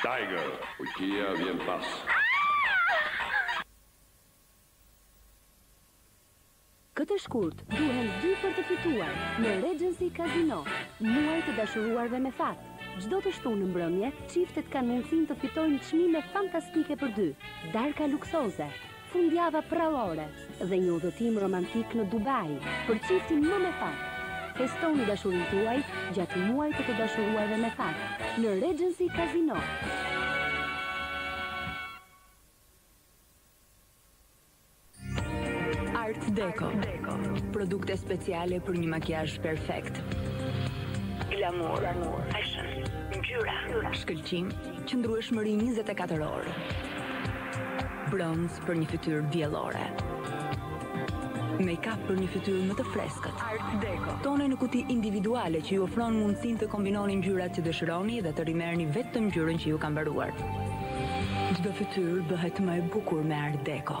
Tiger, fuqia vjen pas. Këtë shkurt duhen dy për të fituar në Regency Casino, muaji i të dashuruarve me fat. Çdo të shtunë në mbrëmje, çiftet kanë mundësinë të fitojnë çmime fantastike për dy. Darka luksoze, Fundjava përrallore dhe një udhëtim romantik në Dubai për çiftin më me fat! Festoni dashurinë tuaj gjatë Muajit të të Dashuruarve me Fat në Regency Casino! Art Deco, produkte speciale për një makijazh perfekt. Glamour, fashion, ngjyra, shkëlqim, Qëndrueshmëri njëzet e katër orë. Bronz për një fytyrë diellore. Make-up për një fytyrë më të freskët. Art Deco. Tone në kuti individuale që ju ofron mundësinë të kombinoni ngjyrat që dëshironi dhe të rimerrni vetëm ngjyrën që ju ka mbaruar. Çdo fytyrë bëhet më e bukur me Art Deco.